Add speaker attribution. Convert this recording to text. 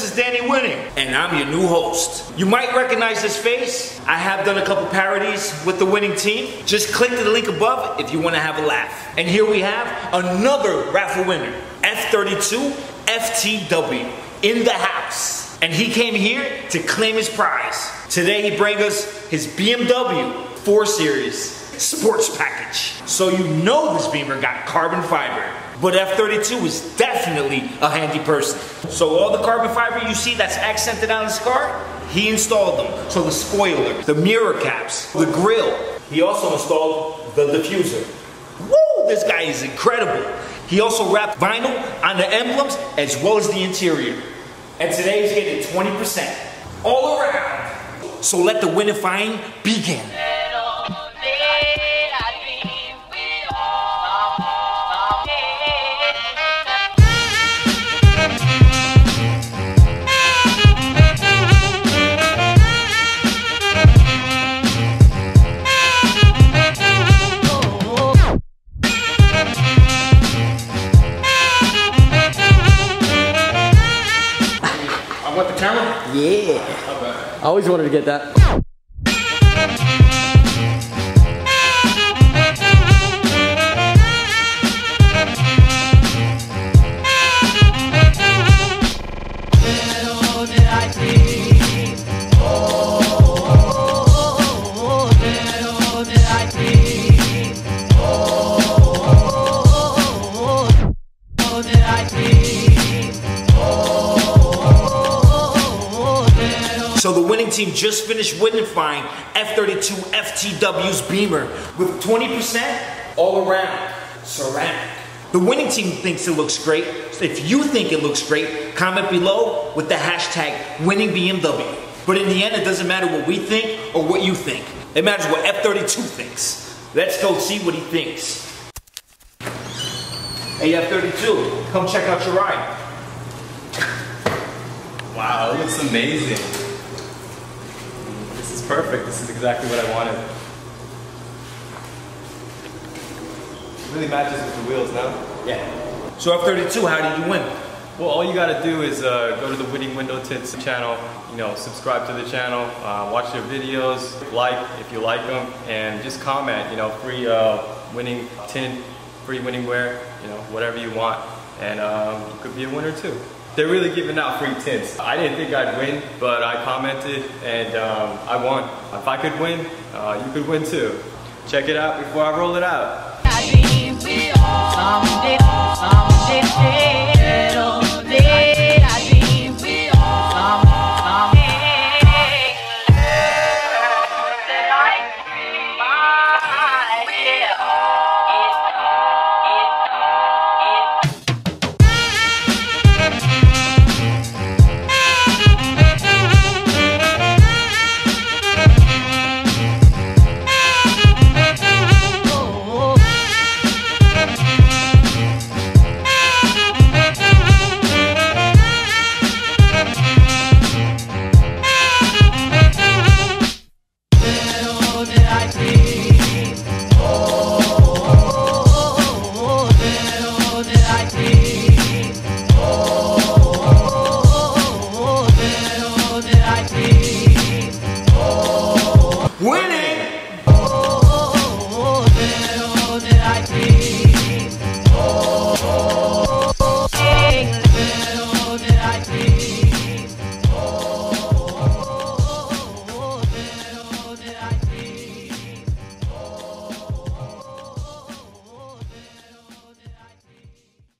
Speaker 1: this is Danny Winning, and I'm your new host. You might recognize this face. I have done a couple parodies with the winning team. Just click the link above if you want to have a laugh. And here we have another raffle winner, F32 FTW, in the house. And he came here to claim his prize. Today he brings us his BMW 4 Series sports package. So you know this Beamer got carbon fiber. But F32 is definitely a handy person. So all the carbon fiber you see that's accented on his car, he installed them. So the spoiler, the mirror caps, the grill. He also installed the diffuser. Woo, this guy is incredible. He also wrapped vinyl on the emblems as well as the interior. And today he's getting 20% all around. So let the winifying begin. I want the camera.
Speaker 2: Yeah. I always wanted to get that.
Speaker 1: So the winning team just finished winifying F32 FTW's Beamer with 20% all around ceramic. The winning team thinks it looks great. If you think it looks great, comment below with the hashtag winning BMW. But in the end, it doesn't matter what we think or what you think. It matters what F32 thinks. Let's go see what he thinks. Hey F32, come check out your ride.
Speaker 3: Wow, it looks amazing. Perfect. This is exactly what I wanted. It really matches with the wheels now.
Speaker 1: Yeah. So F32, how did you win?
Speaker 3: Well, all you gotta do is uh, go to the Winning Window Tints channel, you know, subscribe to the channel, uh, watch their videos, like if you like them, and just comment, you know, free uh, winning tint, free winning wear, you know, whatever you want, and um, you could be a winner too. They're really giving out free tints. I didn't think I'd win, but I commented and um, I won. If I could win, uh, you could win too. Check it out before I roll it out.